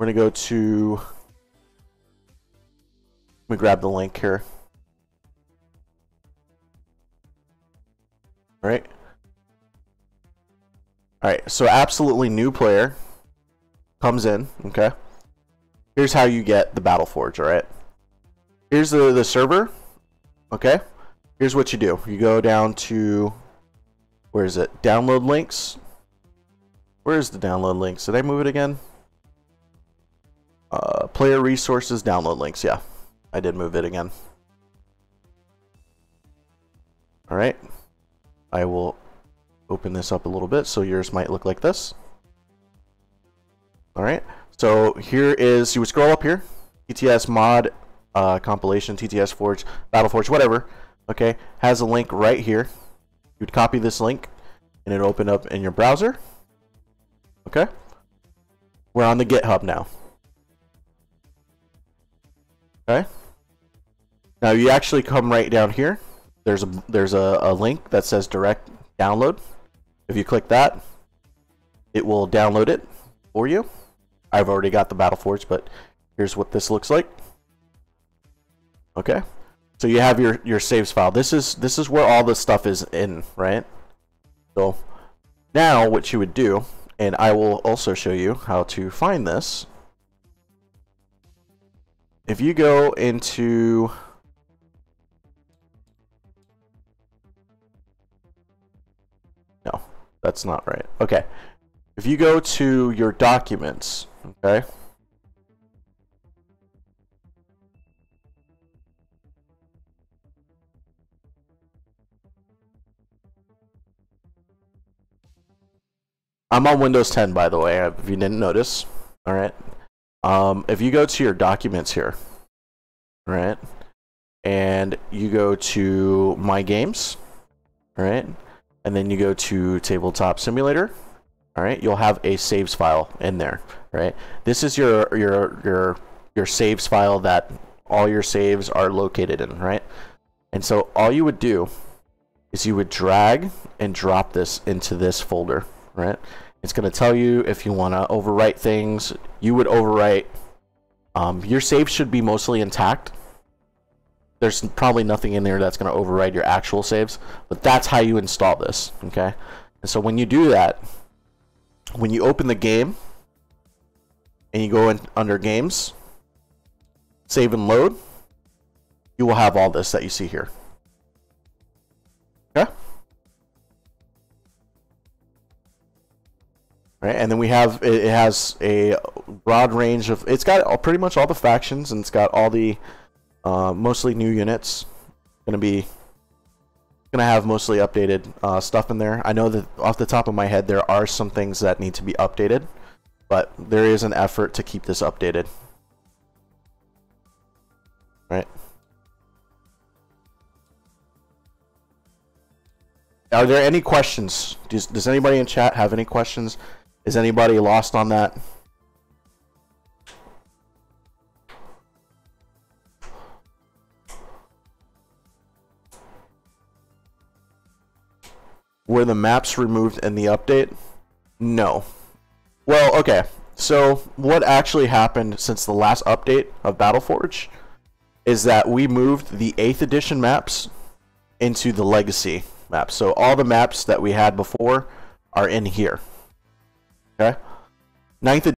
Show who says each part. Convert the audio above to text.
Speaker 1: We're gonna go to. Let me grab the link here. All right. All right. So absolutely new player comes in. Okay. Here's how you get the Battle Forge. All right. Here's the the server. Okay. Here's what you do. You go down to where is it? Download links. Where is the download links? Did I move it again? Uh, player resources, download links. Yeah, I did move it again. All right. I will open this up a little bit so yours might look like this. All right. So here is, you would scroll up here, TTS mod uh, compilation, TTS Forge, Battle Forge, whatever. Okay, has a link right here. You'd copy this link and it'll open up in your browser. Okay. We're on the GitHub now. Okay. Now you actually come right down here. There's a there's a, a link that says direct download. If you click that, it will download it for you. I've already got the Battle Forge, but here's what this looks like. Okay. So you have your your saves file. This is this is where all the stuff is in, right? So now what you would do, and I will also show you how to find this. If you go into No, that's not right. Okay. If you go to your documents, okay? I'm on Windows 10, by the way, if you didn't notice. All right. Um, if you go to your documents here, right, and you go to My Games, right, and then you go to Tabletop Simulator, all right, you'll have a saves file in there, right? This is your your your your saves file that all your saves are located in, right? And so all you would do is you would drag and drop this into this folder, right? It's going to tell you if you want to overwrite things. You would overwrite. Um, your save should be mostly intact. There's probably nothing in there that's going to override your actual saves, but that's how you install this, okay? And so when you do that, when you open the game and you go in under games, save and load, you will have all this that you see here. Okay? Right, and then we have it has a broad range of. It's got pretty much all the factions, and it's got all the uh, mostly new units. Going to be going to have mostly updated uh, stuff in there. I know that off the top of my head, there are some things that need to be updated, but there is an effort to keep this updated. Right. Are there any questions? Does, does anybody in chat have any questions? Is anybody lost on that? Were the maps removed in the update? No. Well, okay. So, what actually happened since the last update of Battleforge is that we moved the 8th edition maps into the legacy maps. So, all the maps that we had before are in here. Okay? Ninth